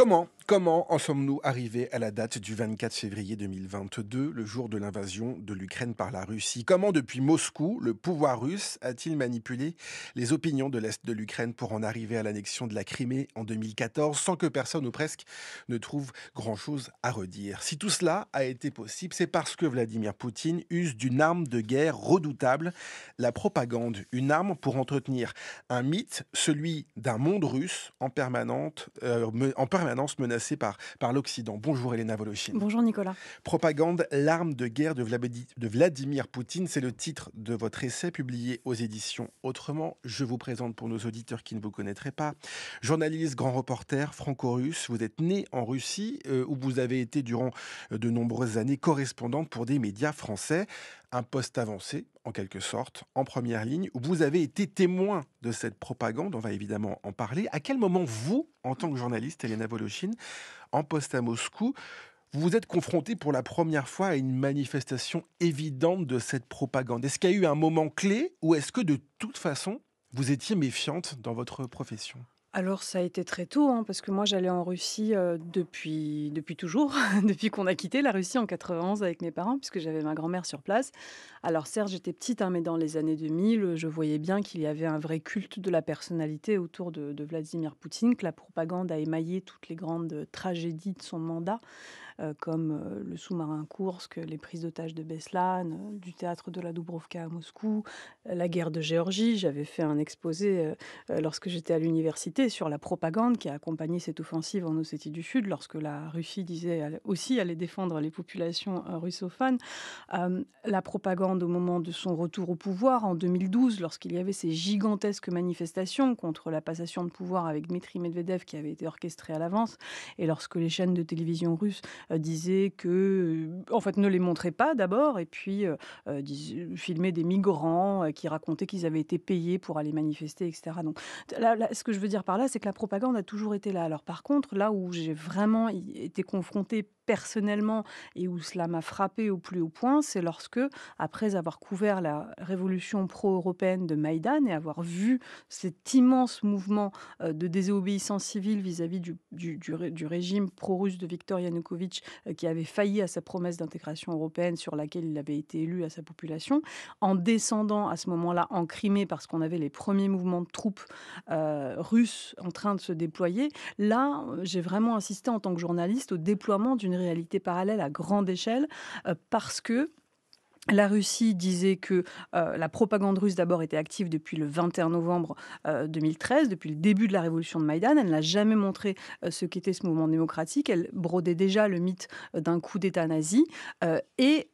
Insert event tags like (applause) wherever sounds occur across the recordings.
Comment, comment en sommes-nous arrivés à la date du 24 février 2022, le jour de l'invasion de l'Ukraine par la Russie? Comment, depuis Moscou, le pouvoir russe a-t-il manipulé les opinions de l'Est de l'Ukraine pour en arriver à l'annexion de la Crimée en 2014, sans que personne ou presque ne trouve grand-chose à redire? Si tout cela a été possible, c'est parce que Vladimir Poutine use d'une arme de guerre redoutable, la propagande, une arme pour entretenir un mythe, celui d'un monde russe en, euh, en permanence permanence par l'Occident. Bonjour Elena Voloshin. Bonjour Nicolas. Propagande, l'arme de guerre de Vladimir Poutine, c'est le titre de votre essai publié aux éditions Autrement. Je vous présente pour nos auditeurs qui ne vous connaîtraient pas. Journaliste, grand reporter franco-russe, vous êtes né en Russie euh, où vous avez été durant euh, de nombreuses années correspondante pour des médias français un poste avancé, en quelque sorte, en première ligne, où vous avez été témoin de cette propagande, on va évidemment en parler. À quel moment, vous, en tant que journaliste, Elena Voloshin, en poste à Moscou, vous vous êtes confronté pour la première fois à une manifestation évidente de cette propagande? Est-ce qu'il y a eu un moment clé ou est-ce que de toute façon, vous étiez méfiante dans votre profession? Alors ça a été très tôt, hein, parce que moi j'allais en Russie depuis, toujours, (laughs) depuis qu'on a quitté la Russie en 91 avec mes parents, puisque j'avais ma grand-mère sur place. Alors certes j'étais petite, hein, mais dans les années 2000, je voyais bien qu'il y avait un vrai culte de la personnalité autour de, Vladimir Poutine, que la propagande a émaillé toutes les grandes tragédies de son mandat. Euh, comme euh, le sous-marin Kursk, les prises d'otages de Beslan, euh, du théâtre de la Dubrovka à Moscou, la guerre de Géorgie. J'avais fait un exposé lorsque j'étais à l'université sur la propagande qui a accompagné cette offensive en Ossétie du Sud, lorsque la Russie disait aussi aller défendre les populations russophones. la propagande au moment de son retour au pouvoir en 2012, lorsqu'il y avait ces gigantesques manifestations contre la passation de pouvoir avec Dmitri Medvedev qui avait été orchestrée à l'avance, et lorsque les chaînes de télévision russes disait que, euh, en fait, ne les montrait pas d'abord, et puis euh, filmait des migrants qui racontaient qu'ils avaient été payés pour aller manifester, etc. Donc, ce que je veux dire par là, c'est que la propagande a toujours été là. Alors, par contre, là où j'ai vraiment été confrontée personnellement et où cela m'a frappé au plus haut point, c'est lorsque, après avoir couvert la révolution pro-européenne de Maïdan et avoir vu cet immense mouvement euh, de désobéissance civile vis-à-vis du, du, régime pro-russe de Viktor Yanukovych, euh, qui avait failli à sa promesse d'intégration européenne sur laquelle il avait été élu à sa population, en descendant à ce moment-là en Crimée parce qu'on avait les premiers mouvements de troupes euh, russes en train de se déployer, là, j'ai vraiment assisté en tant que journaliste au déploiement d'une réalité parallèle à grande échelle euh, parce que la Russie disait que euh, la propagande russe d'abord était active depuis le 21 novembre 2013, euh, depuis le début de la révolution de Maïdan. Elle n'a jamais montré ce qu'était ce mouvement démocratique. Elle brodait déjà le mythe d'un coup d'État nazi. et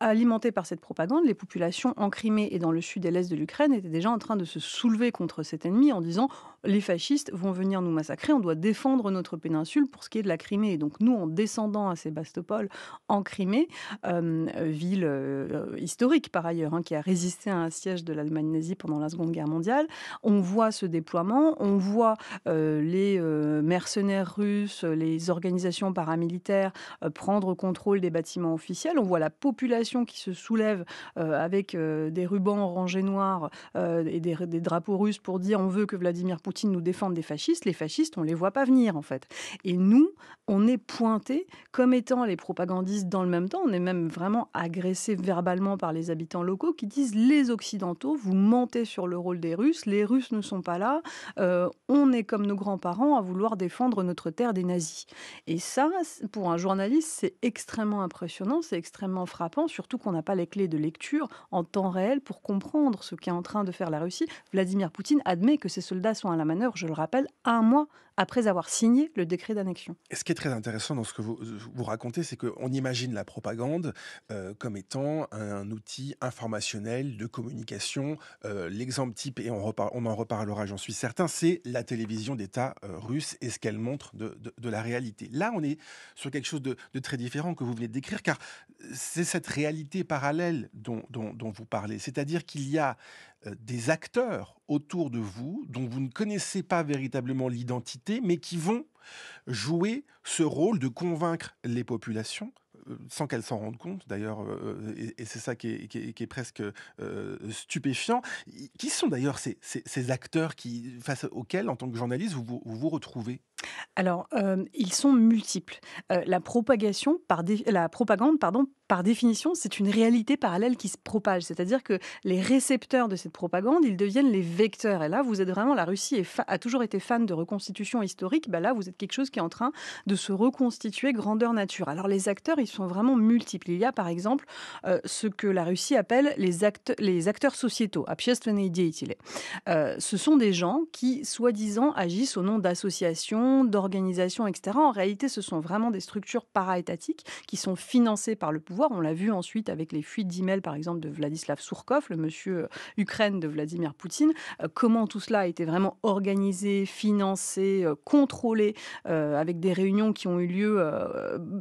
alimentées par cette propagande, les populations en Crimée et dans le sud et l'est de l'Ukraine étaient déjà en train de se soulever contre cet ennemi en disant les fascistes vont venir nous massacrer, on doit défendre notre péninsule pour ce qui est de la Crimée. Et donc nous, en descendant à Sébastopol, en Crimée, euh, ville euh, historique par ailleurs, hein, qui a résisté à un siège de l'Allemagne nazie pendant la Seconde Guerre mondiale, on voit ce déploiement, on voit euh, les mercenaires russes, les organisations paramilitaires prendre contrôle des bâtiments officiels, on voit la population qui se soulève avec des rubans orangés noirs et des, drapeaux russes pour dire on veut que Vladimir Poutine nous défendent des fascistes, les fascistes, on les voit pas venir en fait. Et nous, on est pointés comme étant les propagandistes dans le même temps. On est même vraiment agressés verbalement par les habitants locaux qui disent les Occidentaux, vous mentez sur le rôle des Russes, les Russes ne sont pas là, euh, on est comme nos grands-parents à vouloir défendre notre terre des nazis. Et ça, pour un journaliste, c'est extrêmement impressionnant, c'est extrêmement frappant, surtout qu'on n'a pas les clés de lecture en temps réel pour comprendre ce qu'est en train de faire la Russie. Vladimir Poutine admet que ses soldats sont à la manœuvre, je le rappelle, un mois après avoir signé le décret d'annexion. Et ce qui est très intéressant dans ce que vous, vous racontez, c'est qu'on imagine la propagande euh, comme étant un, outil informationnel de communication. Euh, l'exemple type, et on, on en reparlera, j'en suis certain, c'est la télévision d'État euh, russe et ce qu'elle montre de, de, la réalité. Là, on est sur quelque chose de, très différent que vous venez de décrire, car c'est cette réalité parallèle dont, dont vous parlez. C'est-à-dire qu'il y a des acteurs autour de vous dont vous ne connaissez pas véritablement l'identité, mais qui vont jouer ce rôle de convaincre les populations sans qu'elles s'en rendent compte d'ailleurs, et, c'est ça qui est, presque stupéfiant. Qui sont d'ailleurs ces, acteurs face auxquels, en tant que journaliste, vous vous, retrouvez? Alors, hem, ils sont multiples. Heu, la propagation par dé la propagande, pardon, par définition, c'est une réalité parallèle qui se propage. C'est-à-dire que les récepteurs de cette propagande, ils deviennent les vecteurs. Et là, vous êtes vraiment la Russie est fa a toujours été fan de reconstitution historique. Bah, là, vous êtes quelque chose qui est en train de se reconstituer grandeur nature. Alors les acteurs, ils sont vraiment multiples. Il y a par exemple, heu, ce que la Russie appelle les acte les acteurs sociétaux, общественные деятели. Heu, ce sont des gens qui, soi-disant, agissent au nom d'associations, d'organisations, etc. En réalité, ce sont vraiment des structures para-étatiques qui sont financées par le pouvoir. On l'a vu ensuite avec les fuites d'emails, par exemple, de Vladislav Surkov, le monsieur euh, Ukraine de Vladimir Poutine. Euh, comment tout cela a été vraiment organisé, financé, euh, contrôlé, avec des réunions qui ont eu lieu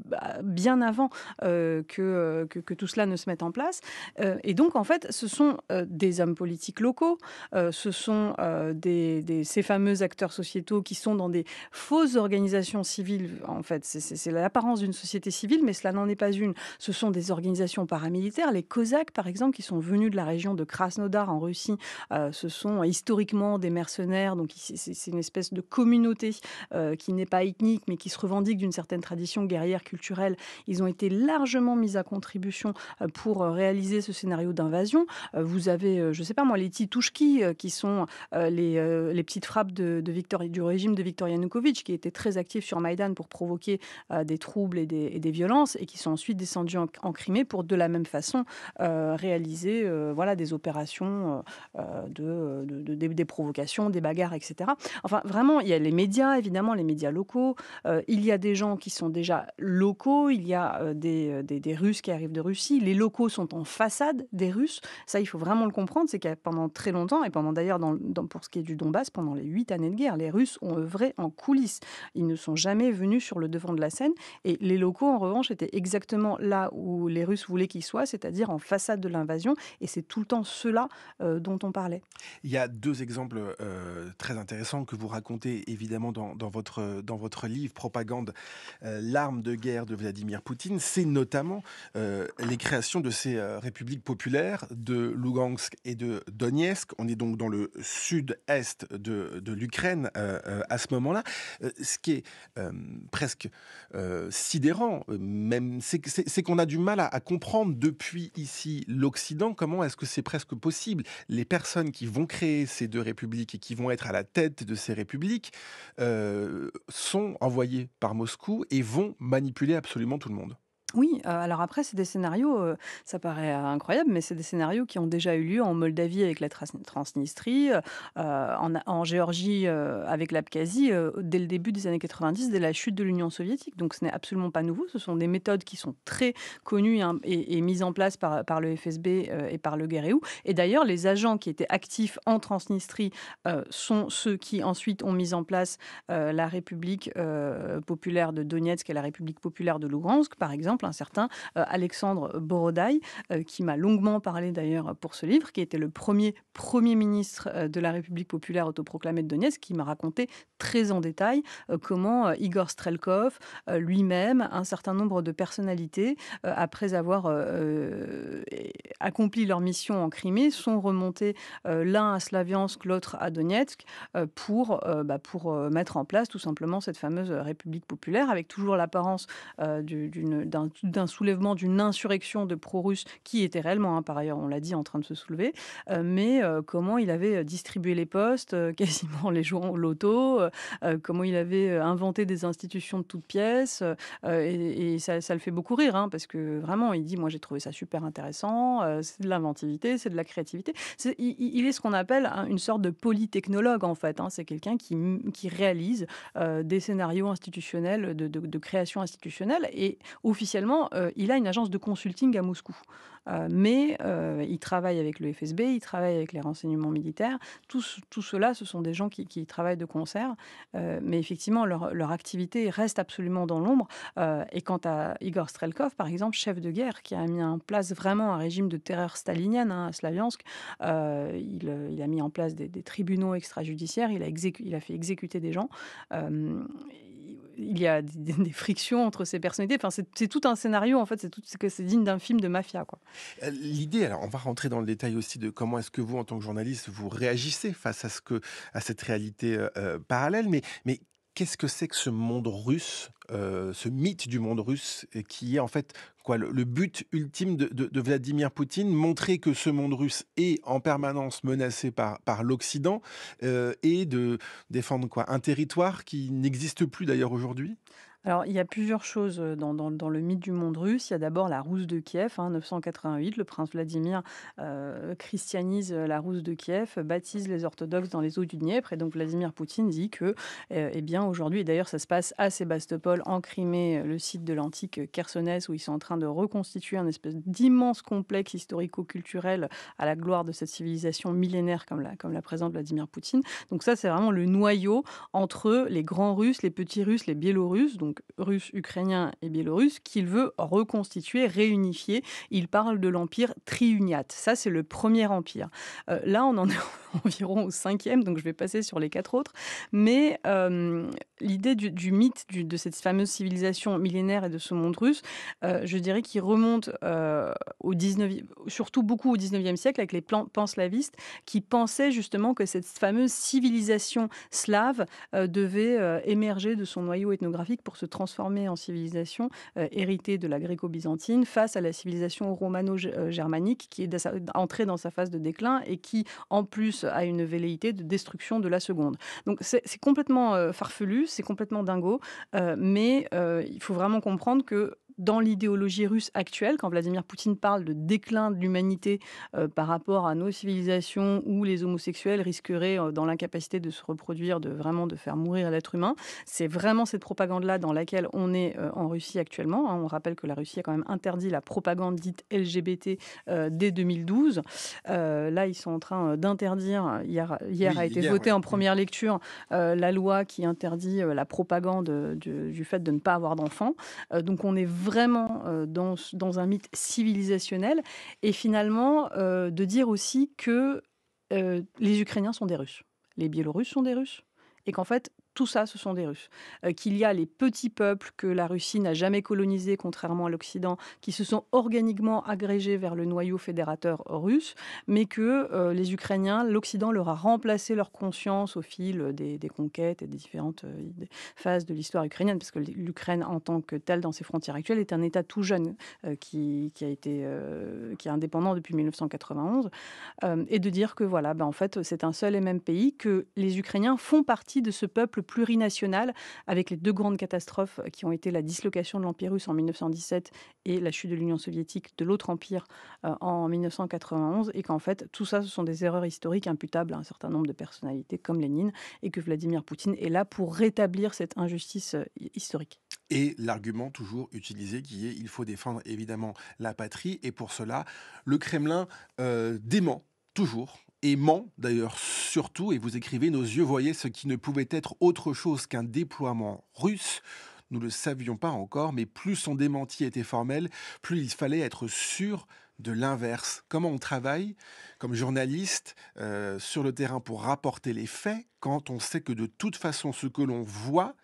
bah, bien avant que, que, tout cela ne se mette en place. Et donc, en fait, ce sont des hommes politiques locaux, ce sont ces fameux acteurs sociétaux qui sont dans des fausses organisations civiles. En fait, c'est l'apparence d'une société civile, mais cela n'en est pas une. Ce sont des organisations paramilitaires. Les Cosaques, par exemple, qui sont venus de la région de Krasnodar en Russie, euh, ce sont historiquement des mercenaires. Donc, c'est une espèce de communauté euh, qui n'est pas ethnique, mais qui se revendique d'une certaine tradition guerrière culturelle. Ils ont été largement mis à contribution euh, pour réaliser ce scénario d'invasion. Vous avez, je ne sais pas moi, les Titouchki, qui sont les, petites frappes de Victor- du régime de Viktor Yanukovych, qui étaient très actifs sur Maïdan pour provoquer euh, des troubles et des, violences, et qui sont ensuite descendus en, Crimée pour de la même façon euh, réaliser euh, voilà, des opérations de, de- de- des, provocations, des bagarres, etc. Enfin, vraiment, il y a les médias, évidemment, les médias locaux. Il y a des gens qui sont déjà locaux. Il y a des, des, Russes qui arrivent de Russie. Les locaux sont en façade des Russes. Ça, il faut vraiment le comprendre. C'est qu'il pendant très longtemps, et pendant d'ailleurs, pour ce qui est du Donbass, pendant les huit années de guerre, les Russes ont œuvré en coulisses. Ils ne sont jamais venus sur le devant de la scène. Et les locaux, en revanche, étaient exactement là où les Russes voulaient qu'ils soient, c'est-à-dire en façade de l'invasion. Et c'est tout le temps cela euh, dont on parlait. Il y a deux exemples euh, très intéressants que vous racontez évidemment dans, votre, dans votre livre Propagande, euh, l'arme de guerre de Vladimir Poutine. C'est notamment les créations de ces républiques populaires de Lugansk et de Donetsk. On est donc dans le sud-est de, de l'Ukraine à ce moment-là. Euh, ce qui est euh, presque euh, sidérant, même, c'est qu'on a du mal à, à comprendre depuis ici l'Occident comment est-ce que c'est presque possible les personnes qui vont créer ces deux républiques et qui vont être à la tête de ces républiques sont envoyées par Moscou et vont manipuler absolument tout le monde. Oui, alors après, c'est des scénarios, ça paraît, incroyable, mais c'est des scénarios qui ont déjà eu lieu en Moldavie avec la Transnistrie, en Géorgie, avec l'Abkhazie, dès le début des années 90, dès la chute de l'Union soviétique. Donc ce n'est absolument pas nouveau. Ce sont des méthodes qui sont très connues, hein, et mises en place par le FSB, et par le GRU. Et d'ailleurs, les agents qui étaient actifs en Transnistrie, sont ceux qui ensuite ont mis en place, la République, populaire de Donetsk et la République populaire de Lougansk, par exemple un certain euh, Alexandre Borodai, euh, qui m'a longuement parlé d'ailleurs pour ce livre, qui était le premier Premier ministre euh, de la République populaire autoproclamée de Donetsk, qui m'a raconté très en détail comment Igor Strelkov, lui-même, un certain nombre de personnalités, après avoir accompli leur mission en Crimée, sont remontés l'un à Slaviansk, l'autre à Donetsk, pour, bah, pour mettre en place tout simplement cette fameuse République populaire, avec toujours l'apparence d'un d'un soulèvement, d'une insurrection de pro-russes qui était réellement, hein, par ailleurs, on l'a dit, en train de se soulever, euh, mais euh, comment il avait distribué les postes, euh, (laughs) quasiment les jouant au loto, euh, euh, comment il avait euh, inventé des institutions de toutes pièces, euh, et, ça, ça le fait beaucoup rire, hein, parce que vraiment, il dit, moi j'ai trouvé ça super intéressant, euh, c'est de l'inventivité, c'est de la créativité. Il, est ce qu'on appelle hein, une sorte de polytechnologue, en fait. C'est quelqu'un qui, réalise euh, des scénarios institutionnels, de- de création institutionnelle, et officiellement, euh, il a une agence de consulting à Moscou. Euh, mais euh, il travaille avec le FSB, il travaille avec les renseignements militaires. Tout, tout cela, ce sont des gens qui, travaillent de concert. Mais effectivement, leur, activité reste absolument dans l'ombre. Et quant à Igor Strelkov, par exemple, chef de guerre, qui a mis en place vraiment un régime de terreur stalinienne hein, à Slaviansk, il, a mis en place des, tribunaux extrajudiciaires, il il a fait exécuter des gens. Il y a des, frictions entre ces personnalités. Enfin, c'est tout un scénario, en fait, c'est tout c'est que c'est digne d'un film de mafia. Quoi. Euh, L'idée, alors on va rentrer dans le détail aussi de comment est-ce que vous, en tant que journaliste, vous réagissez face à, ce que, à cette réalité euh, euh, parallèle, mais qu'est-ce que c'est que ce monde russe, euh, ce mythe du monde russe, qui est en fait quoi le, but ultime de, Vladimir Poutine, montrer que ce monde russe est en permanence menacé par, l'Occident euh, et de défendre quoi un territoire qui n'existe plus d'ailleurs aujourd'hui? Alors, il y a plusieurs choses dans, le mythe du monde russe. Il y a d'abord la Rousse de Kiev, hein, 988. Le prince Vladimir christianise la Rousse de Kiev, baptise les orthodoxes dans les eaux du Dniepr. Et donc, Vladimir Poutine dit que, eh bien, aujourd'hui, et d'ailleurs, ça se passe à Sébastopol, en Crimée, le site de l'antique Chersonès, où ils sont en train de reconstituer un espèce d'immense complexe historico-culturel à la gloire de cette civilisation millénaire comme la, comme la présente Vladimir Poutine. Donc, ça, c'est vraiment le noyau entre les grands Russes, les petits Russes, les Biélorusses. Donc, russe, ukrainien et biélorusse, qu'il veut reconstituer, réunifier. Il parle de l'empire triuniate. Ça, c'est le premier empire. Euh, là, on en est (laughs) environ au cinquième, donc je vais passer sur les quatre autres. Mais euh, l'idée du, mythe de cette fameuse civilisation millénaire et de ce monde russe, euh, je dirais qu'il remonte au 19 surtout beaucoup au 19e siècle avec les panslavistes qui pensaient justement que cette fameuse civilisation slave devait émerger de son noyau ethnographique pour se transformer en civilisation euh, héritée de la gréco-byzantine face à la civilisation romano-germanique qui est entrée dans sa phase de déclin et qui, en plus, a une velléité de destruction de la seconde. Donc c'est complètement euh, farfelu, c'est complètement dingo, euh, mais il faut vraiment comprendre que dans l'idéologie russe actuelle, quand Vladimir Poutine parle de déclin de l'humanité euh, par rapport à nos civilisations où les homosexuels risqueraient, euh, dans l'incapacité de se reproduire, de vraiment de faire mourir l'être humain, c'est vraiment cette propagande-là dans laquelle on est euh, en Russie actuellement. Hein. On rappelle que la Russie a quand même interdit la propagande dite LGBT dès 2012. là, ils sont en train d'interdire, hier, hier a été voté en première lecture la loi qui interdit la propagande du, du, fait de ne pas avoir d'enfants. donc on est vraiment euh, dans, dans, un mythe civilisationnel et finalement euh, de dire aussi que euh, les Ukrainiens sont des Russes, les Biélorusses sont des Russes et qu'en fait tout ça, ce sont des Russes. Euh, qu'il y a les petits peuples que la Russie n'a jamais colonisés, contrairement à l'Occident, qui se sont organiquement agrégés vers le noyau fédérateur russe, mais que euh, les Ukrainiens, l'Occident leur a remplacé leur conscience au fil des, conquêtes et des différentes euh, phases de l'histoire ukrainienne, parce que l'Ukraine, en tant que telle, dans ses frontières actuelles, est un État tout jeune qui, a été qui est indépendant depuis 1991, et de dire que voilà, ben, en fait, c'est un seul et même pays, que les Ukrainiens font partie de ce peuple plurinational avec les deux grandes catastrophes qui ont été la dislocation de l'Empire russe en 1917 et la chute de l'Union soviétique de l'autre empire euh, en 1991 et qu'en fait tout ça ce sont des erreurs historiques imputables à un certain nombre de personnalités comme Lénine et que Vladimir Poutine est là pour rétablir cette injustice euh, historique. Et l'argument toujours utilisé qui est il faut défendre évidemment la patrie et pour cela le Kremlin euh, dément toujours et ment d'ailleurs surtout, et vous écrivez, nos yeux voyaient ce qui ne pouvait être autre chose qu'un déploiement russe. Nous ne le savions pas encore, mais plus son démenti était formel, plus il fallait être sûr de l'inverse. Comment on travaille comme journaliste euh, sur le terrain pour rapporter les faits quand on sait que de toute façon ce que l'on voit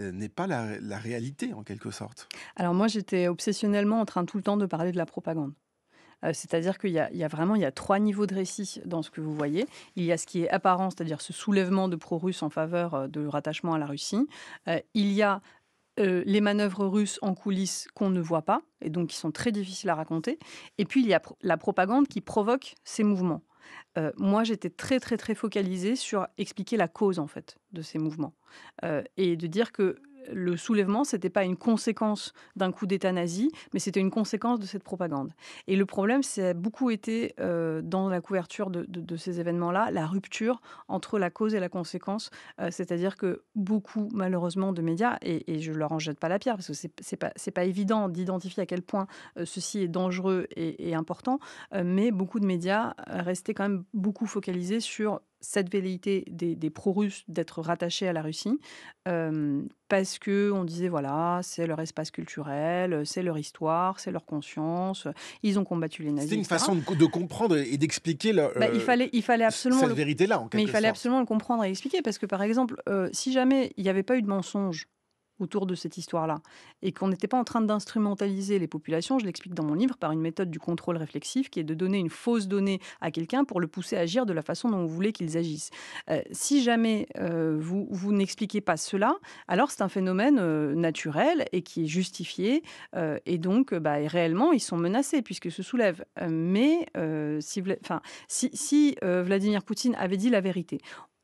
euh, n'est pas la, la réalité en quelque sorte? Alors moi j'étais obsessionnellement en train tout le temps de parler de la propagande. Euh, c'est-à-dire qu'il y, a vraiment il y a trois niveaux de récit dans ce que vous voyez. Il y a ce qui est apparent, c'est-à-dire ce soulèvement de pro-russes en faveur euh, de rattachement à la Russie. Euh, il y a les manœuvres russes en coulisses qu'on ne voit pas et donc qui sont très difficiles à raconter. Et puis il y a la propagande qui provoque ces mouvements. moi, j'étais très très très focalisée sur expliquer la cause en fait de ces mouvements et de dire que le soulèvement, ce n'était pas une conséquence d'un coup d'État nazi, mais c'était une conséquence de cette propagande. Et le problème, c'est beaucoup été, euh, dans la couverture de, ces événements-là, la rupture entre la cause et la conséquence. Euh, c'est-à-dire que beaucoup, malheureusement, de médias, et, je ne leur en jette pas la pierre, parce que ce n'est pas, pas évident d'identifier à quel point euh, ceci est dangereux et, important, mais beaucoup de médias restaient quand même beaucoup focalisés sur cette velléité des, pro-russes d'être rattachés à la Russie, parce que on disait voilà, c'est leur espace culturel, c'est leur histoire, c'est leur conscience, ils ont combattu les nazis. C'est une façon de, comprendre et d'expliquer bah, il fallait, il fallait absolument cette vérité-là, en Mais il fallait absolument le comprendre et l'expliquer, parce que par exemple, si jamais il n'y avait pas eu de mensonge autour de cette histoire-là et qu'on n'était pas en train d'instrumentaliser les populations, je l'explique dans mon livre, par une méthode du contrôle réflexif qui est de donner une fausse donnée à quelqu'un pour le pousser à agir de la façon dont vous voulez qu'ils agissent. Euh, si jamais euh, vous, vous n'expliquez pas cela, alors c'est un phénomène euh, naturel et qui est justifié et donc bah, réellement ils sont menacés puisque se soulèvent. Mais si, Vladimir Poutine avait dit la vérité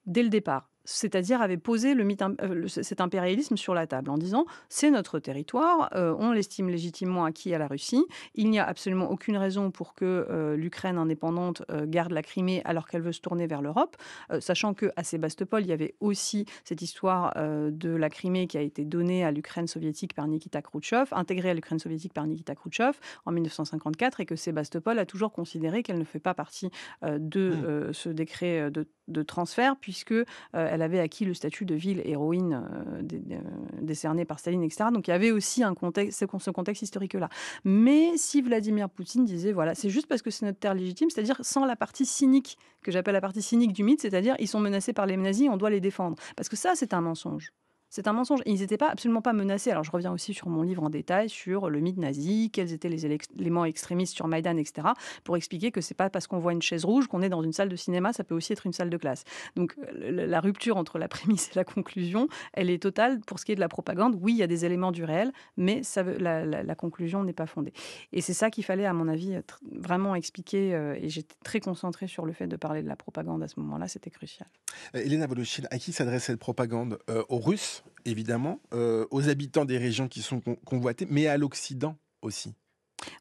dès le départ, c'est-à-dire avait posé le mythe, im- euh, cet impérialisme sur la table en disant c'est notre territoire, euh, on l'estime légitimement acquis à la Russie, il n'y a absolument aucune raison pour que euh, l'Ukraine indépendante garde la Crimée alors qu'elle veut se tourner vers l'Europe, sachant que à Sébastopol il y avait aussi cette histoire de la Crimée qui a été donnée à l'Ukraine soviétique par Nikita Khrouchtchev, intégrée à l'Ukraine soviétique par Nikita Khrouchtchev en 1954 et que Sébastopol a toujours considéré qu'elle ne fait pas partie de Mm. euh, ce décret de, de transfert puisque euh, elle avait acquis le statut de ville héroïne euh, dé- dé- décerné par Staline, etc. Donc il y avait aussi un contexte, ce contexte historique-là. Mais si Vladimir Poutine disait, voilà, c'est juste parce que c'est notre terre légitime, c'est-à-dire sans la partie cynique, que j'appelle la partie cynique du mythe, c'est-à-dire ils sont menacés par les nazis, on doit les défendre. Parce que ça, c'est un mensonge. C'est un mensonge. Ils n'étaient pas absolument pas menacés. Alors je reviens aussi sur mon livre en détail sur le mythe nazi, quels étaient les éléments extrémistes sur Maïdan, etc. Pour expliquer que c'est pas parce qu'on voit une chaise rouge qu'on est dans une salle de cinéma, ça peut aussi être une salle de classe. Donc la rupture entre la prémisse et la conclusion, elle est totale. Pour ce qui est de la propagande, oui, il y a des éléments du réel, mais la, la- la conclusion n'est pas fondée. Et c'est ça qu'il fallait, à mon avis, vraiment expliquer. euh, et j'étais très concentrée sur le fait de parler de la propagande à ce moment-là, c'était crucial. Euh, Elena Voloshin, à qui s'adresse cette propagande Euh, Aux Russes, évidemment, euh, aux habitants des régions qui sont con- convoitées, mais à l'Occident aussi.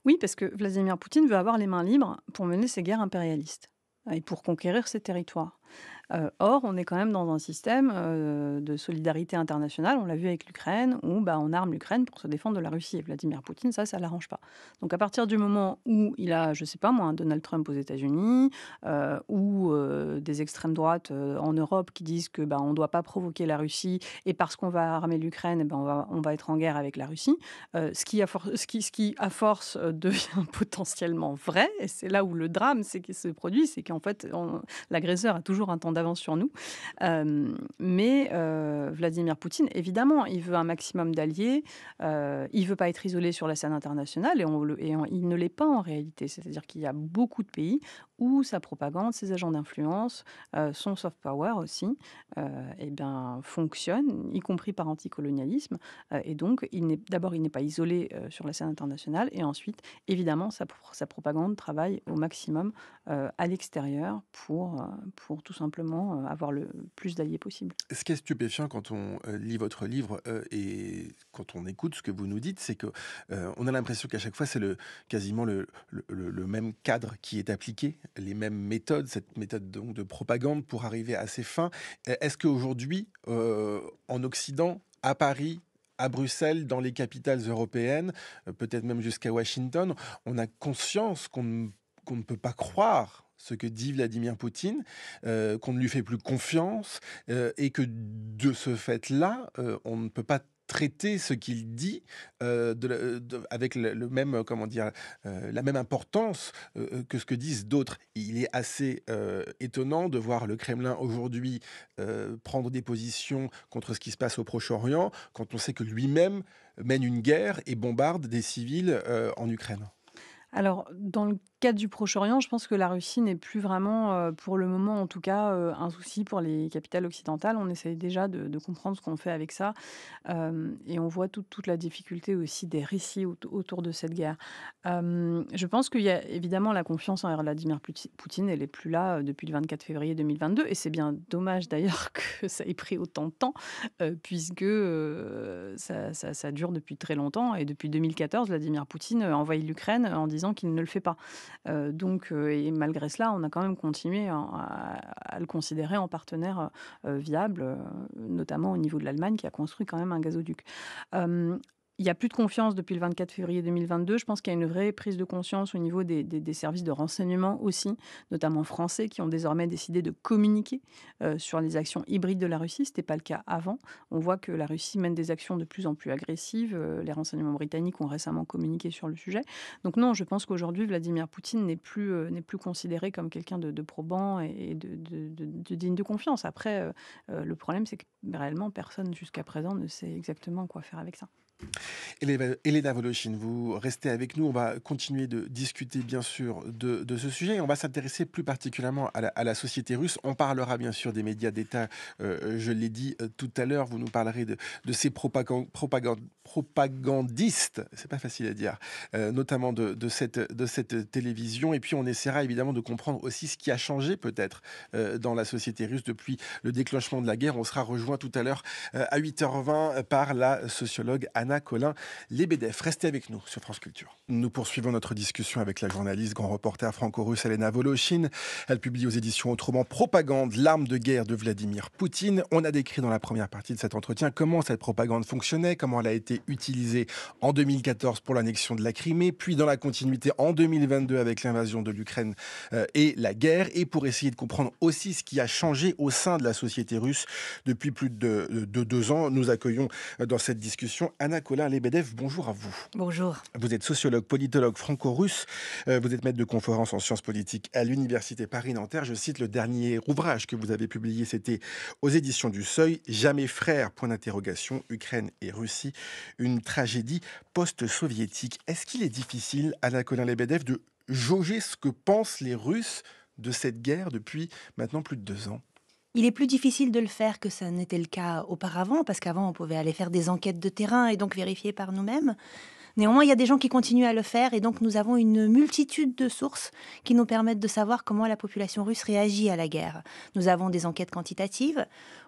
Oui, parce que Vladimir Poutine veut avoir les mains libres pour mener ses guerres impérialistes et pour conquérir ses territoires. Euh, or, on est quand même dans un système euh, de solidarité internationale, on l'a vu avec l'Ukraine, où bah, on arme l'Ukraine pour se défendre de la Russie. Et Vladimir Poutine, ça, ça l'arrange pas. Donc à partir du moment où il a, je sais pas moi, un Donald Trump aux États-Unis, euh, ou des extrêmes droites en Europe qui disent que bah, on ne doit pas provoquer la Russie, et parce qu'on va armer l'Ukraine, ben, on, va, être en guerre avec la Russie, ce, qui à force, (laughs) devient potentiellement vrai, et c'est là où le drame qui se produit, c'est qu'en fait, l'agresseur a toujours un temps d'avance sur nous. Euh, mais euh, Vladimir Poutine, évidemment, il veut un maximum d'alliés, euh, il veut pas être isolé sur la scène internationale, et, on et on- il ne l'est pas en réalité. C'est-à-dire qu'il y a beaucoup de pays où sa propagande, ses agents d'influence, euh, son soft power aussi, eh bien, fonctionnent, y compris par anticolonialisme. Et donc, d'abord, il n'est pas isolé sur la scène internationale. Et ensuite, évidemment, sa, sa propagande travaille au maximum à l'extérieur pour, pour tout simplement euh, avoir le plus d'alliés possible. Ce qui est stupéfiant quand on euh, lit votre livre euh, et quand on écoute ce que vous nous dites, c'est que euh, on a l'impression qu'à chaque fois c'est quasiment le, même cadre qui est appliqué, les mêmes méthodes, cette méthode donc de propagande pour arriver à ses fins. Est-ce qu'aujourd'hui, en Occident, à Paris, à Bruxelles, dans les capitales européennes, peut-être même jusqu'à Washington, on a conscience qu'on qu'on ne peut pas croire ce que dit Vladimir Poutine, euh, qu'on ne lui fait plus confiance, euh, et que de ce fait-là, euh, on ne peut pas traiter ce qu'il dit euh, avec le, même comment dire la même importance que ce que disent d'autres. Il est assez étonnant de voir le Kremlin aujourd'hui prendre des positions contre ce qui se passe au Proche-Orient quand on sait que lui-même mène une guerre et bombarde des civils en Ukraine. Alors, dans le cas du Proche-Orient, je pense que la Russie n'est plus vraiment, euh, pour le moment en tout cas, euh, un souci pour les capitales occidentales. On essaye déjà de, comprendre ce qu'on fait avec ça. Euh, et on voit toute- la difficulté aussi des récits aut- autour de cette guerre. Je pense qu'il y a évidemment la confiance en Vladimir Pouti- Poutine. Elle n'est plus là depuis le 24 février 2022. Et c'est bien dommage d'ailleurs (laughs) que ça ait pris autant de temps, puisque ça, dure depuis très longtemps. Et depuis 2014, Vladimir Poutine envahit l'Ukraine en disant qu'il ne le fait pas. Euh, donc, euh, et malgré cela, on a quand même continué à, le considérer en partenaire euh, viable, notamment au niveau de l'Allemagne qui a construit quand même un gazoduc. Il n'y a plus de confiance depuis le 24 février 2022. Je pense qu'il y a une vraie prise de conscience au niveau des, services de renseignement aussi, notamment français, qui ont désormais décidé de communiquer euh, sur les actions hybrides de la Russie. Ce n'était pas le cas avant. On voit que la Russie mène des actions de plus en plus agressives. Euh, les renseignements britanniques ont récemment communiqué sur le sujet. Donc non, je pense qu'aujourd'hui, Vladimir Poutine n'est plus, euh, n'est plus considéré comme quelqu'un de, probant et de, digne de confiance. Après, le problème, c'est que réellement, personne jusqu'à présent ne sait exactement quoi faire avec ça. Elena Voloshin, vous restez avec nous. On va continuer de discuter, bien sûr, de, ce sujet. Et on va s'intéresser plus particulièrement à la, société russe. On parlera, bien sûr, des médias d'État. Euh, je l'ai dit euh, tout à l'heure. Vous nous parlerez de, ces propagandistes. C'est pas facile à dire. Euh, notamment de, cette, télévision. Et puis, on essaiera évidemment de comprendre aussi ce qui a changé, peut-être, dans la société russe depuis le déclenchement de la guerre. On sera rejoint tout à l'heure à 8h20 par la sociologue Anna Lebedev. Restez avec nous sur France Culture. Nous poursuivons notre discussion avec la journaliste, grand reporter franco-russe Elena Voloshin. Elle publie aux éditions Autrement Propagande, l'arme de guerre de Vladimir Poutine. On a décrit dans la première partie de cet entretien comment cette propagande fonctionnait, comment elle a été utilisée en 2014 pour l'annexion de la Crimée, puis dans la continuité en 2022 avec l'invasion de l'Ukraine euh, et la guerre, et pour essayer de comprendre aussi ce qui a changé au sein de la société russe depuis plus de, de deux ans. Nous accueillons euh, dans cette discussion Anna Colin Lebedev, bonjour à vous. Bonjour. Vous êtes sociologue, politologue franco-russe. Euh, vous êtes maître de conférences en sciences politiques à l'Université Paris-Nanterre. Je cite le dernier ouvrage que vous avez publié, c'était aux éditions du Seuil, Jamais frère, point d'interrogation, Ukraine et Russie, une tragédie post-soviétique. Est-ce qu'il est difficile, Anna Colin Lebedev, de jauger ce que pensent les Russes de cette guerre depuis maintenant plus de deux ans? Il est plus difficile de le faire que ça n'était le cas auparavant, parce qu'avant, on pouvait aller faire des enquêtes de terrain et donc vérifier par nous-mêmes. Néanmoins, il y a des gens qui continuent à le faire et donc nous avons une multitude de sources qui nous permettent de savoir comment la population russe réagit à la guerre. Nous avons des enquêtes quantitatives,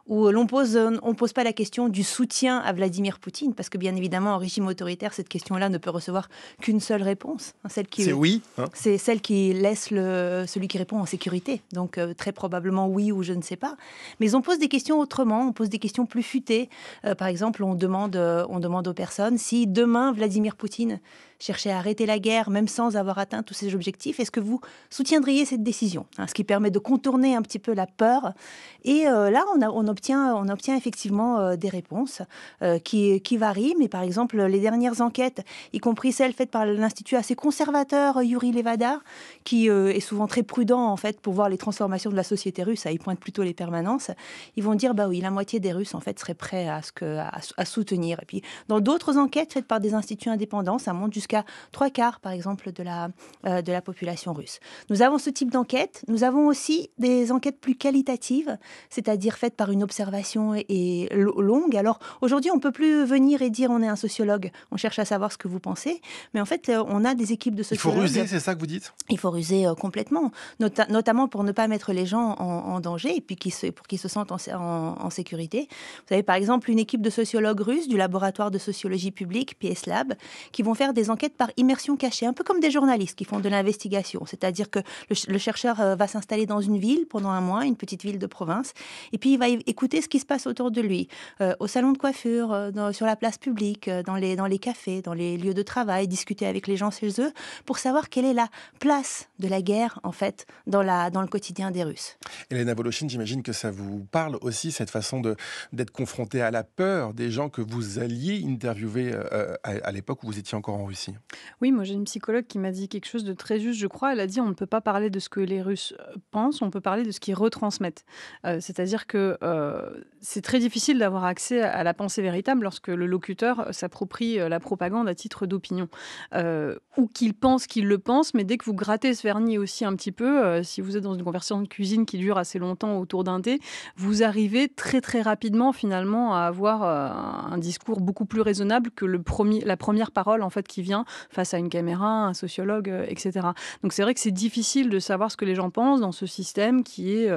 où l'on pose, on pose pas la question du soutien à Vladimir Poutine, parce que bien évidemment, en régime autoritaire, cette question-là ne peut recevoir qu'une seule réponse. Hein, celle qui, c'est oui. Hein. C'est celle qui laisse le, celui qui répond en sécurité. Donc euh, très probablement oui ou je ne sais pas. Mais on pose des questions autrement, on pose des questions plus futées. Euh, par exemple, on demande, euh, on demande aux personnes si demain Vladimir Poutine chercher à arrêter la guerre, même sans avoir atteint tous ses objectifs. Est-ce que vous soutiendriez cette décision hein, Ce qui permet de contourner un petit peu la peur? Et euh, là, on, obtient, on obtient effectivement euh, des réponses euh, qui, varient. Mais par exemple, les dernières enquêtes, y compris celles faites par l'Institut assez conservateur Yuri Levada, qui est souvent très prudent en fait pour voir les transformations de la société russe, ça y pointe plutôt les permanences, ils vont dire bah oui, la moitié des Russes en fait seraient prêts à, ce que, à, à soutenir. Et puis dans d'autres enquêtes faites par des instituts indépendants, ça monte jusqu'à trois quarts, par exemple, de la, euh, de la population russe. Nous avons ce type d'enquête. Nous avons aussi des enquêtes plus qualitatives, c'est-à-dire faites par une observation et, longue. Alors aujourd'hui, on peut plus venir et dire on est un sociologue, on cherche à savoir ce que vous pensez, mais en fait, euh, on a des équipes de sociologues. Il faut ruser, c'est ça que vous dites? Il faut ruser euh, complètement, notamment pour ne pas mettre les gens en, danger et puis pour qu'ils se sentent en, en, sécurité. Vous avez par exemple une équipe de sociologues russes du laboratoire de sociologie publique, PS Lab, qui vont faire des enquêtes par immersion cachée, un peu comme des journalistes qui font de l'investigation. C'est-à-dire que le, chercheur euh, va s'installer dans une ville pendant un mois, une petite ville de province, et puis il va écouter ce qui se passe autour de lui, euh, au salon de coiffure, euh, sur la place publique, dans, les, cafés, dans les lieux de travail, discuter avec les gens chez eux, pour savoir quelle est la place de la guerre, en fait, dans le quotidien des Russes. Elena Voloshin, j'imagine que ça vous parle aussi, cette façon d'être confronté à la peur des gens que vous alliez interviewer à l'époque où vous étiez encore en Russie. Oui, moi j'ai une psychologue qui m'a dit quelque chose de très juste, je crois. Elle a dit on ne peut pas parler de ce que les Russes euh, pensent, on peut parler de ce qu'ils retransmettent. Euh, c'est-à-dire que euh, c'est très difficile d'avoir accès à la pensée véritable lorsque le locuteur s'approprie la propagande à titre d'opinion. ou qu'il pense qu'il le pense, mais dès que vous grattez ce vernis aussi un petit peu, si vous êtes dans une conversation de cuisine qui dure assez longtemps autour d'un thé, vous arrivez très très rapidement finalement à avoir un discours beaucoup plus raisonnable que le premier, la première parole en fait qui vient face à une caméra, un sociologue, etc. Donc c'est vrai que c'est difficile de savoir ce que les gens pensent dans ce système qui est,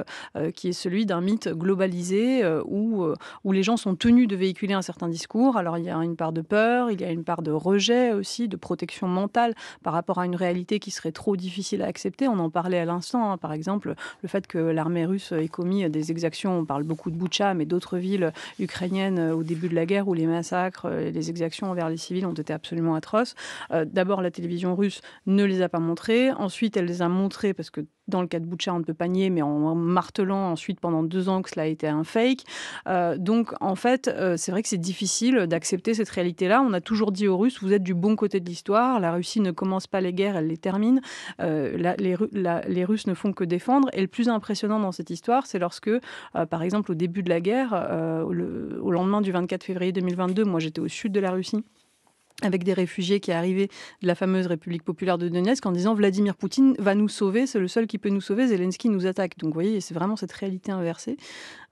qui est celui d'un mythe globalisé où, où les gens sont tenus de véhiculer un certain discours. Alors il y a une part de peur, il y a une part de rejet aussi, de protection mentale par rapport à une réalité qui serait trop difficile à accepter. On en parlait à l'instant, hein. par exemple, le fait que l'armée russe ait commis des exactions, on parle beaucoup de Boucha, mais d'autres villes ukrainiennes au début de la guerre où les massacres et les exactions envers les civils ont été absolument atroces. Euh, d'abord, la télévision russe ne les a pas montrées. Ensuite, elle les a montrées parce que dans le cas de Boucha, on ne peut pas nier, mais en martelant ensuite pendant deux ans que cela a été un fake. Euh, donc, en fait, euh, c'est vrai que c'est difficile d'accepter cette réalité-là. On a toujours dit aux Russes, vous êtes du bon côté de l'histoire. La Russie ne commence pas les guerres, elle les termine. Les, Russes ne font que défendre. Et le plus impressionnant dans cette histoire, c'est lorsque, par exemple, au début de la guerre, au lendemain du 24 février 2022, moi j'étais au sud de la Russie avec des réfugiés qui arrivaient de la fameuse République populaire de Donetsk en disant Vladimir Poutine va nous sauver, c'est le seul qui peut nous sauver, Zelensky nous attaque. Donc vous voyez, c'est vraiment cette réalité inversée.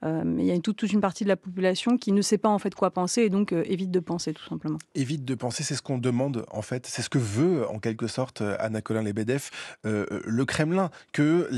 Euh, mais il y a toute, une partie de la population qui ne sait pas en fait quoi penser et donc euh, évite de penser tout simplement. Évite de penser, c'est ce qu'on demande en fait, c'est ce que veut en quelque sorte Anna Colin-Lebedev, euh, le Kremlin, que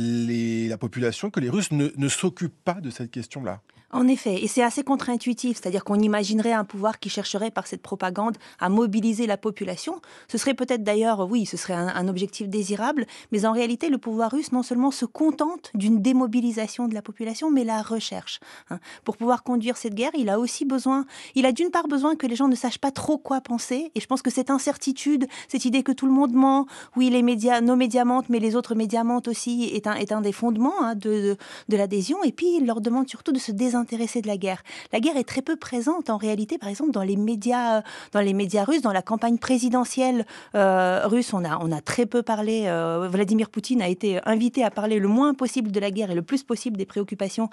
la population, que les Russes ne, ne s'occupent pas de cette question-là. En effet, et c'est assez contre-intuitif, c'est-à-dire qu'on imaginerait un pouvoir qui chercherait par cette propagande à mobiliser la population. Ce serait peut-être d'ailleurs, oui, ce serait un, objectif désirable, mais en réalité, le pouvoir russe non seulement se contente d'une démobilisation de la population, mais la recherche. Hein. Pour pouvoir conduire cette guerre, il a aussi besoin, il a d'une part besoin que les gens ne sachent pas trop quoi penser, et je pense que cette incertitude, cette idée que tout le monde ment, oui, les médias, nos médias mais les autres médias aussi, est un, est un des fondements hein, de, de, l'adhésion, et puis il leur demande surtout de se désintéresser intéressé de la guerre. La guerre est très peu présente en réalité, par exemple, dans les médias, euh, dans les médias russes, dans la campagne présidentielle euh, russe. On a, on a très peu parlé. Euh, Vladimir Poutine a été invité à parler le moins possible de la guerre et le plus possible des préoccupations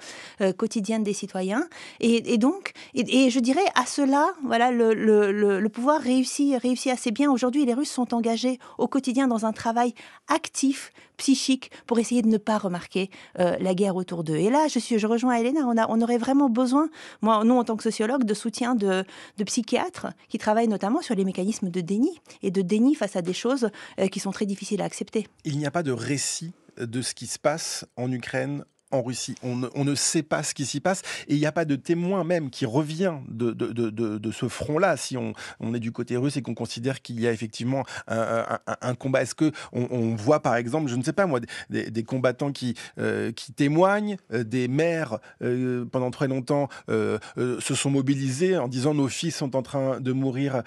quotidiennes des citoyens. Et, donc, et, je dirais à cela, voilà, le, le, pouvoir réussit, réussit assez bien. Aujourd'hui, les Russes sont engagés au quotidien dans un travail actif psychique pour essayer de ne pas remarquer la guerre autour d'eux. Et là, je, suis, je rejoins Elena, on, a, on aurait vraiment besoin, moi, nous en tant que sociologue, de soutien de, de psychiatres qui travaillent notamment sur les mécanismes de déni et de déni face à des choses euh, qui sont très difficiles à accepter. Il n'y a pas de récit de ce qui se passe en Ukraine, en Russie. On ne, sait pas ce qui s'y passe et il n'y a pas de témoin même qui revient de, ce front-là. Si on, est du côté russe et qu'on considère qu'il y a effectivement un, combat, est-ce que on, voit par exemple, je ne sais pas moi, des, combattants qui, euh, témoignent, euh, des mères euh, pendant très longtemps se sont mobilisés en disant nos fils sont en train de mourir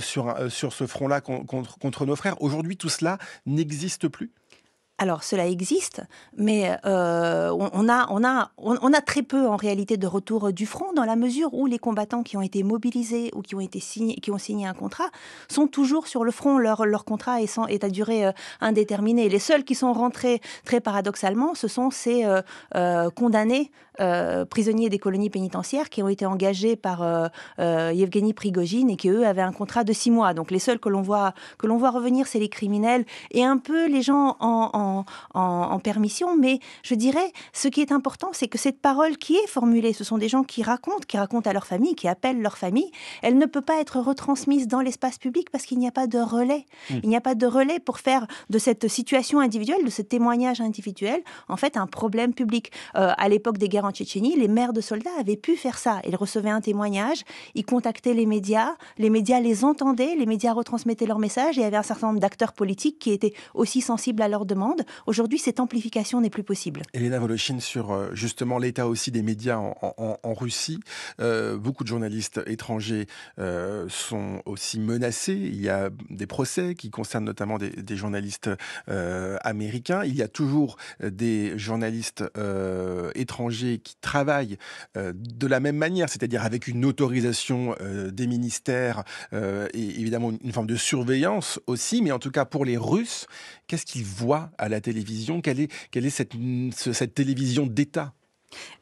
sur, ce front-là contre nos frères. Aujourd'hui, tout cela n'existe plus? Alors cela existe, mais euh, on, a, très peu en réalité de retour du front dans la mesure où les combattants qui ont été mobilisés ou qui ont, signé un contrat sont toujours sur le front. Leur, contrat est, sans, à durée euh, indéterminée. Les seuls qui sont rentrés très paradoxalement, ce sont ces euh, condamnés prisonniers des colonies pénitentiaires qui ont été engagés par Yevgeny Prigogine et qui eux avaient un contrat de six mois. Donc les seuls que l'on voit revenir, c'est les criminels et un peu les gens en en, permission, mais je dirais, ce qui est important, c'est que cette parole qui est formulée, ce sont des gens qui racontent, qui racontent à leur famille, qui appellent leur famille, elle ne peut pas être retransmise dans l'espace public parce qu'il n'y a pas de relais. Hmm. Il n'y a pas de relais pour faire de cette situation individuelle, de ce témoignage individuel, en fait, un problème public. Euh, à l'époque des guerres en Tchétchénie, les mères de soldats avaient pu faire ça. Ils recevaient un témoignage, ils contactaient les médias, les médias les entendaient, les médias retransmettaient leur message et il y avait un certain nombre d'acteurs politiques qui étaient aussi sensibles à leurs demandes. Aujourd'hui, cette amplification n'est plus possible. Elena Voloshin, sur euh, justement l'état aussi des médias en, Russie, euh, beaucoup de journalistes étrangers euh, sont aussi menacés. Il y a des procès qui concernent notamment des, journalistes américains. Il y a toujours des journalistes étrangers qui travaillent de la même manière, c'est-à-dire avec une autorisation des ministères et évidemment une forme de surveillance aussi. Mais en tout cas, pour les Russes, qu'est-ce qu'ils voient à la télévision? Quelle est, cette télévision d'État?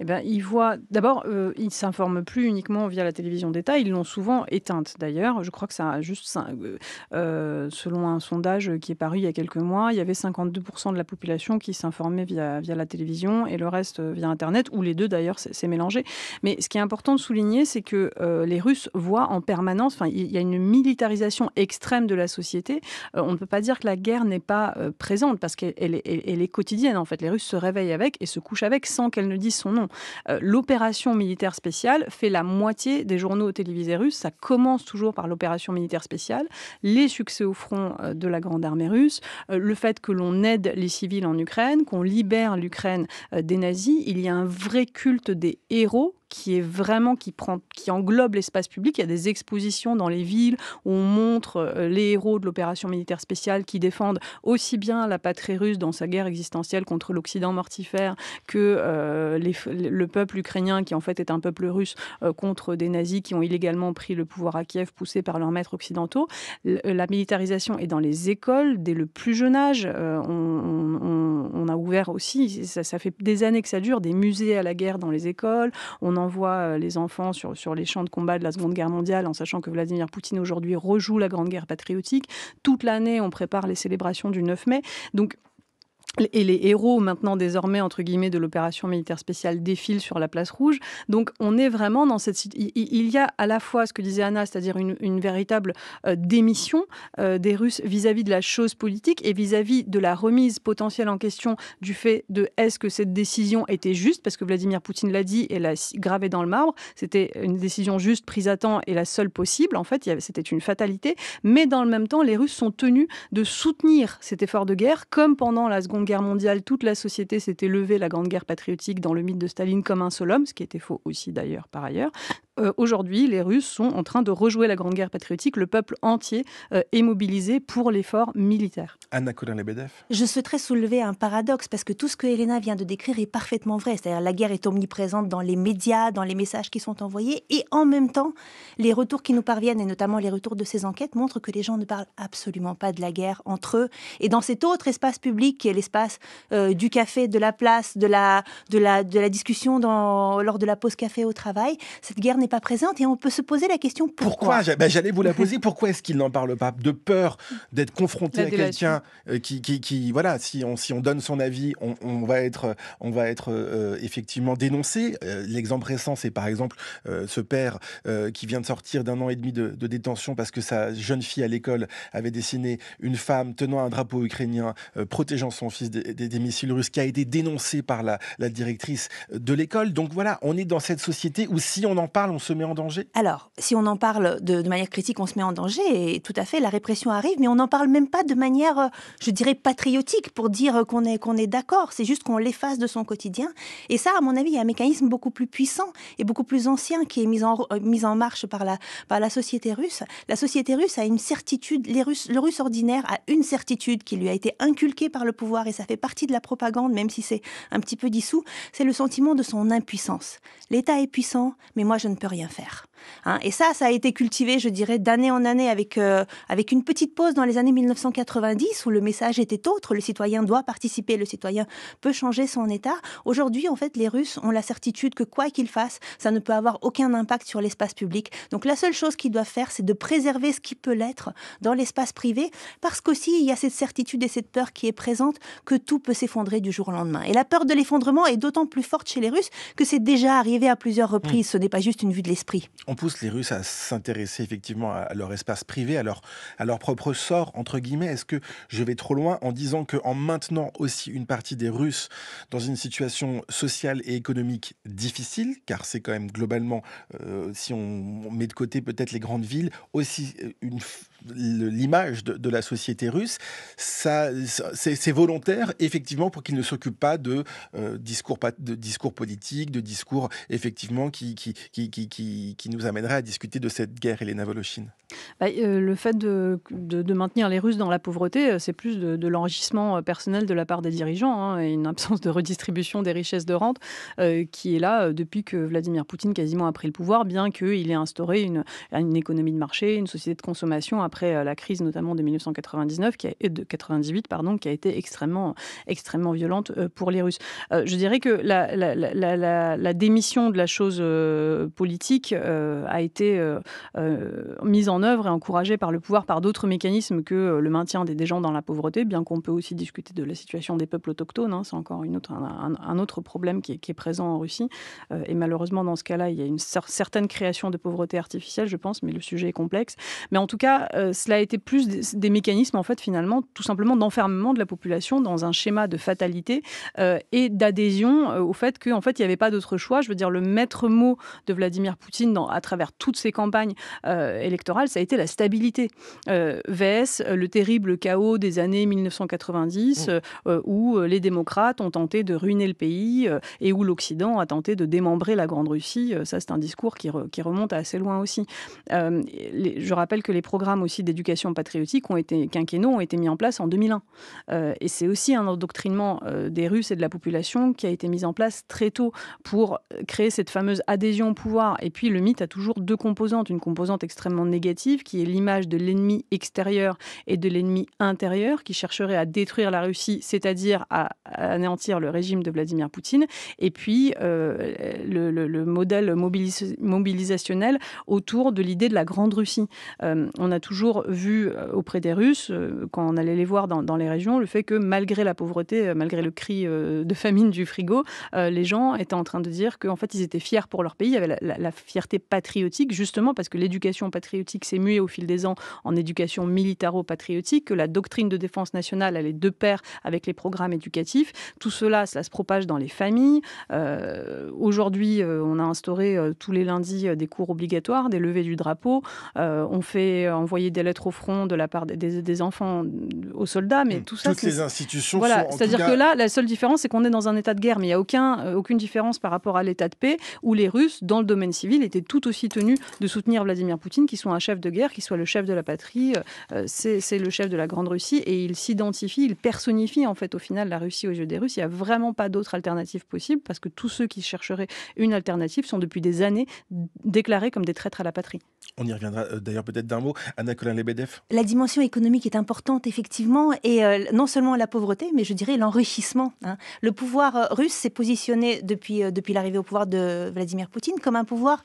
Eh ben, ils voient d'abord, euh, ils s'informent plus uniquement via la télévision d'État, ils l'ont souvent éteinte d'ailleurs. Je crois que ça a juste euh, euh, selon un sondage qui est paru il y a quelques mois, il y avait 52% de la population qui s'informait via via la télévision et le reste via internet ou les deux d'ailleurs, c'est mélangé. Mais ce qui est important de souligner, c'est que les Russes voient en permanence, enfin il y a une militarisation extrême de la société. on ne peut pas dire que la guerre n'est pas présente parce qu'elle est, elle est quotidienne en fait. Les Russes se réveillent avec et se couchent avec sans qu'elle ne dise son nom. Euh, l'opération militaire spéciale fait la moitié des journaux télévisés russes. Ça commence toujours par l'opération militaire spéciale, les succès au front euh, de la grande armée russe, euh, le fait que l'on aide les civils en Ukraine, qu'on libère l'Ukraine des nazis. Il y a un vrai culte des héros qui est vraiment qui prend qui englobe l'espace public. Il y a des expositions dans les villes où on montre euh, les héros de l'opération militaire spéciale qui défendent aussi bien la patrie russe dans sa guerre existentielle contre l'Occident mortifère que euh, le peuple ukrainien qui en fait est un peuple russe euh, contre des nazis qui ont illégalement pris le pouvoir à Kiev poussés par leurs maîtres occidentaux. La militarisation est dans les écoles dès le plus jeune âge. on, a ouvert aussi, ça, fait des années que ça dure, des musées à la guerre dans les écoles. On envoie euh, les enfants sur, sur les champs de combat de la Seconde Guerre mondiale, en sachant que Vladimir Poutine aujourd'hui rejoue la Grande Guerre patriotique. Toute l'année, on prépare les célébrations du 9 mai. Donc et les héros maintenant désormais entre guillemets de l'opération militaire spéciale défilent sur la place rouge. Donc on est vraiment dans cette il y a à la fois ce que disait Anna, c'est-à-dire une, véritable euh, démission euh, des Russes vis-à-vis de la chose politique et vis-à-vis de la remise potentielle en question du fait de est-ce que cette décision était juste parce que Vladimir Poutine l'a dit et l'a gravé dans le marbre, c'était une décision juste prise à temps et la seule possible en fait, c'était une fatalité, mais dans le même temps les Russes sont tenus de soutenir cet effort de guerre comme pendant la seconde Guerre mondiale, toute la société s'était levée, la Grande Guerre patriotique, dans le mythe de Staline comme un seul homme, ce qui était faux aussi d'ailleurs par ailleurs. Euh, aujourd'hui, les Russes sont en train de rejouer la Grande Guerre patriotique. Le peuple entier euh, est mobilisé pour l'effort militaire. Anna Colin-Lebedev Je souhaiterais soulever un paradoxe parce que tout ce que Elena vient de décrire est parfaitement vrai. C'est-à-dire la guerre est omniprésente dans les médias, dans les messages qui sont envoyés et en même temps, les retours qui nous parviennent et notamment les retours de ces enquêtes montrent que les gens ne parlent absolument pas de la guerre entre eux et dans cet autre espace public qui est l'espace euh, du café, de la place, de la, de la, de la discussion dans, lors de la pause café au travail. Cette guerre n'est pas présente et on peut se poser la question pourquoi. Ben, j'allais vous la poser. (laughs) Pourquoi est-ce qu'il n'en parle pas De peur d'être confronté à quelqu'un euh, qui, qui, voilà, si on, si on donne son avis, on, va être, on va être euh, effectivement dénoncé. Euh, l'exemple récent, c'est par exemple ce père qui vient de sortir d'un an et demi de, détention parce que sa jeune fille à l'école avait dessiné une femme tenant un drapeau ukrainien, protégeant son fils des, des, missiles russes, qui a été dénoncé par la, la directrice de l'école. Donc voilà, on est dans cette société où si on en parle, se met en danger? Alors, si on en parle de, manière critique, on se met en danger, et tout à fait, la répression arrive, mais on n'en parle même pas de manière, euh, je dirais, patriotique, pour dire qu'on est, qu'on est d'accord, c'est juste qu'on l'efface de son quotidien. Et ça, à mon avis, il y a un mécanisme beaucoup plus puissant et beaucoup plus ancien qui est mis en, euh, mis en marche par la, par la société russe. La société russe a une certitude, les Russes, le russe ordinaire a une certitude qui lui a été inculquée par le pouvoir, et ça fait partie de la propagande, même si c'est un petit peu dissous, c'est le sentiment de son impuissance. L'État est puissant, mais moi je ne peux rien faire. Hein. et ça, ça a été cultivé, je dirais, d'année en année avec, euh, avec une petite pause dans les années 1990 où le message était autre, le citoyen doit participer, le citoyen peut changer son état. Aujourd'hui, en fait, les Russes ont la certitude que quoi qu'ils fassent, ça ne peut avoir aucun impact sur l'espace public. Donc la seule chose qu'ils doivent faire, c'est de préserver ce qui peut l'être dans l'espace privé, parce qu'aussi, il y a cette certitude et cette peur qui est présente que tout peut s'effondrer du jour au lendemain. Et la peur de l'effondrement est d'autant plus forte chez les Russes que c'est déjà arrivé à plusieurs reprises. Mmh. Ce n'est pas juste une vue de l'esprit pousse les Russes à s'intéresser effectivement à leur espace privé, à leur, à leur propre sort, entre guillemets. Est-ce que je vais trop loin en disant qu'en maintenant aussi une partie des Russes dans une situation sociale et économique difficile, car c'est quand même globalement, euh, si on met de côté peut-être les grandes villes, aussi euh, l'image de, la société russe, ça, c'est volontaire, effectivement, pour qu'ils ne s'occupent pas de, euh, discours, de discours politiques, de discours, effectivement, qui, qui, qui, qui, qui nous amènerait à discuter de cette guerre, Elena Voloshin bah, Le fait de, maintenir les Russes dans la pauvreté, c'est plus de, l'enrichissement personnel de la part des dirigeants hein, et une absence de redistribution des richesses de rente qui est là depuis que Vladimir Poutine quasiment a pris le pouvoir, bien qu'il ait instauré une, économie de marché, une société de consommation après la crise notamment de 1999 qui a, de 98 pardon, qui a été extrêmement, extrêmement violente pour les Russes. je dirais que la démission de la chose politique a été mise en œuvre et encouragée par le pouvoir par d'autres mécanismes que le maintien des, gens dans la pauvreté, bien qu'on peut aussi discuter de la situation des peuples autochtones. Hein, c'est encore une autre, un, autre problème qui est, qui est, présent en Russie. et malheureusement, dans ce cas-là, il y a une certaine création de pauvreté artificielle, je pense, mais le sujet est complexe. Mais en tout cas, cela a été plus des, mécanismes, en fait, finalement, tout simplement d'enfermement de la population dans un schéma de fatalité et d'adhésion au fait qu'en fait, il n'y avait pas d'autre choix. Je veux dire, le maître mot de Vladimir Poutine dans, à travers toutes ses campagnes euh, électorales, ça a été la stabilité. Euh, VS, le terrible chaos des années 1990, mmh. euh, où les démocrates ont tenté de ruiner le pays et où l'Occident a tenté de démembrer la Grande Russie. ça, c'est un discours qui, qui, remonte à assez loin aussi. je rappelle que les programmes aussi d'éducation patriotique ont été, quinquennaux ont été mis en place en 2001. et c'est aussi un endoctrinement des Russes et de la population qui a été mis en place très tôt pour créer cette fameuse adhésion au pouvoir. Et puis le mythe a toujours deux composantes. Une composante extrêmement négative qui est l'image de l'ennemi extérieur et de l'ennemi intérieur qui chercherait à détruire la Russie, c'est-à-dire à anéantir le régime de Vladimir Poutine. Et puis euh, le, modèle mobilisationnel autour de l'idée de la Grande Russie. Euh, on a toujours vu euh, auprès des Russes, quand on allait les voir dans, dans, les régions, le fait que malgré la pauvreté, malgré le cri de famine du frigo, les gens étaient en train de dire qu'en fait, ils étaient fiers pour leur pays. Il y avait la, fierté patriotique, justement parce que l'éducation patriotique s'est muée au fil des ans en éducation militaro-patriotique, que la doctrine de défense nationale allait de pair avec les programmes éducatifs. Tout cela, cela se propage dans les familles. Euh, aujourd'hui, euh, on a instauré euh, tous les lundis des cours obligatoires, des levées du drapeau. on fait envoyer des lettres au front de la part des, enfants aux soldats, mais hmm. tout ça. Toutes les institutions. Voilà, c'est-à-dire que là, la seule différence, c'est qu'on est dans un état de guerre, mais il n'y a aucun, aucune différence par rapport à l'état de paix où les Russes, dans le domaine civil, étaient tout aussi tenus de soutenir Vladimir Poutine, qui soit un chef de guerre, qui soit le chef de la patrie. Euh, c'est le chef de la Grande Russie et il s'identifie, il personnifie en fait au final la Russie aux yeux des Russes. Il n'y a vraiment pas d'autre alternative possible parce que tous ceux qui chercheraient une alternative sont depuis des années déclarés comme des traîtres à la patrie. On y reviendra euh, d'ailleurs peut-être d'un mot. Anna Colin-Lebedev. La dimension économique est importante effectivement et euh, non seulement la pauvreté mais je dirais l'enrichissement. Hein. Le pouvoir russe s'est positionné depuis, depuis l'arrivée au pouvoir de Vladimir Poutine comme un pouvoir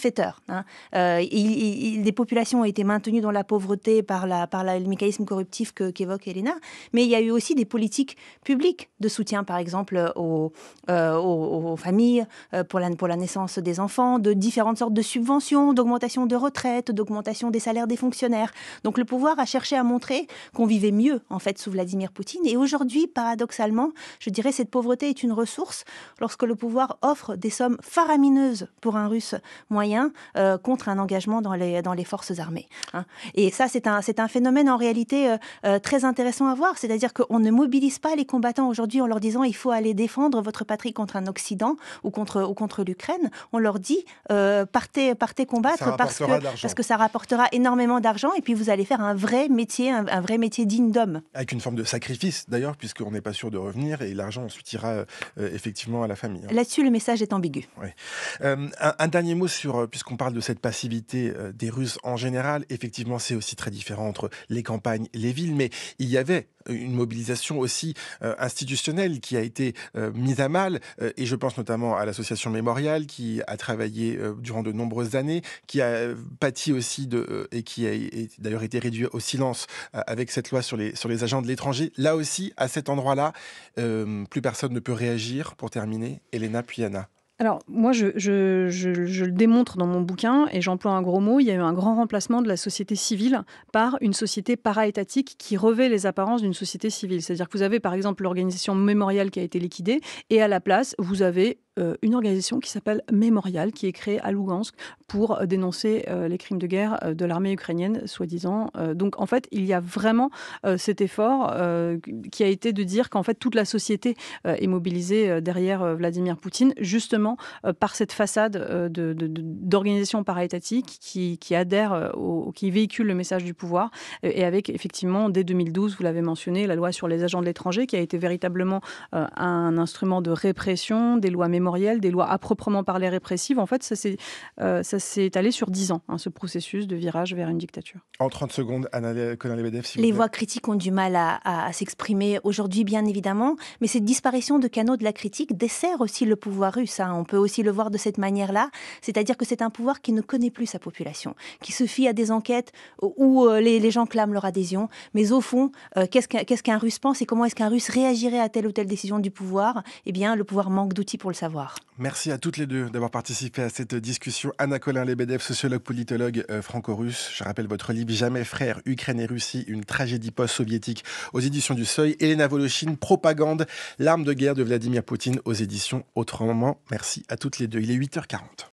bienfaiteur. Hein. Euh, les populations ont été maintenues dans la pauvreté par, le mécanisme corruptif qu'évoque Elena, mais il y a eu aussi des politiques publiques de soutien, par exemple, aux, euh, aux, familles, euh, pour, la, pour la naissance des enfants, de différentes sortes de subventions, d'augmentation de retraite, d'augmentation des salaires des fonctionnaires. Donc le pouvoir a cherché à montrer qu'on vivait mieux, en fait, sous Vladimir Poutine. Et aujourd'hui, paradoxalement, je dirais, cette pauvreté est une ressource lorsque le pouvoir offre des sommes faramineuses pour un Russe moyen euh, contre un engagement dans les, dans les forces armées. Hein. Et ça, c'est un, c'est un phénomène en réalité euh, euh, très intéressant à voir. C'est-à-dire qu'on ne mobilise pas les combattants aujourd'hui en leur disant il faut aller défendre votre patrie contre un Occident ou contre, ou contre l'Ukraine. On leur dit partez, partez combattre parce que, parce que ça rapportera énormément d'argent et puis vous allez faire un vrai métier, un, vrai métier digne d'homme. Avec une forme de sacrifice d'ailleurs, puisqu'on n'est pas sûr de revenir et l'argent ensuite ira effectivement à la famille. Hein. Là-dessus, le message est ambigu. un, un, dernier mot sur, puisqu'on parle de cette passivité euh, des Russes en général, effectivement, c'est aussi très différent entre les campagnes les villes, mais il y avait une mobilisation aussi euh, institutionnelle qui a été euh, mise à mal, et je pense notamment à l'association Mémorial qui a travaillé durant de nombreuses années, qui a pâti aussi de, et qui a d'ailleurs été réduit au silence avec cette loi sur les, sur les agents de l'étranger. Là aussi, à cet endroit-là, plus personne ne peut réagir. Pour terminer, Elena puis Anna. Alors, moi, je, le démontre dans mon bouquin et j'emploie un gros mot. Il y a eu un grand remplacement de la société civile par une société para-étatique qui revêt les apparences d'une société civile. C'est-à-dire que vous avez, par exemple, l'organisation mémoriale qui a été liquidée et à la place, vous avez une organisation qui s'appelle Mémorial, qui est créée à Lugansk pour dénoncer les crimes de guerre de l'armée ukrainienne, soi-disant. donc en fait, il y a vraiment cet effort qui a été de dire qu'en fait toute la société est mobilisée derrière Vladimir Poutine, justement par cette façade d'organisation paraétatique qui, qui adhère, qui véhicule le message du pouvoir, et avec effectivement dès 2012, vous l'avez mentionné, la loi sur les agents de l'étranger, qui a été véritablement un instrument de répression, des lois mémorielles, des lois à proprement parler répressives. En fait, ça s'est s'est étalé sur dix ans, hein, ce processus de virage vers une dictature. En 30 secondes, Anna Conan-Lebedev, Les voix critiques ont du mal à, s'exprimer aujourd'hui, bien évidemment, mais cette disparition de canaux de la critique dessert aussi le pouvoir russe. Hein. On peut aussi le voir de cette manière-là, c'est-à-dire que c'est un pouvoir qui ne connaît plus sa population, qui se fie à des enquêtes où euh, les, gens clament leur adhésion, mais au fond, euh, qu'est-ce qu'un Russe pense et comment est-ce qu'un Russe réagirait à telle ou telle décision du pouvoir? Eh bien, le pouvoir manque d'outils pour le Merci à toutes les deux d'avoir participé à cette discussion. Anna Colin Lebedev, sociologue politologue euh, franco-russe. Je rappelle votre livre Jamais frère, Ukraine et Russie, une tragédie post-soviétique aux éditions du Seuil. Elena Volochine, Propagande, l'arme de guerre de Vladimir Poutine aux éditions Autrement. Merci à toutes les deux. Il est 8h40.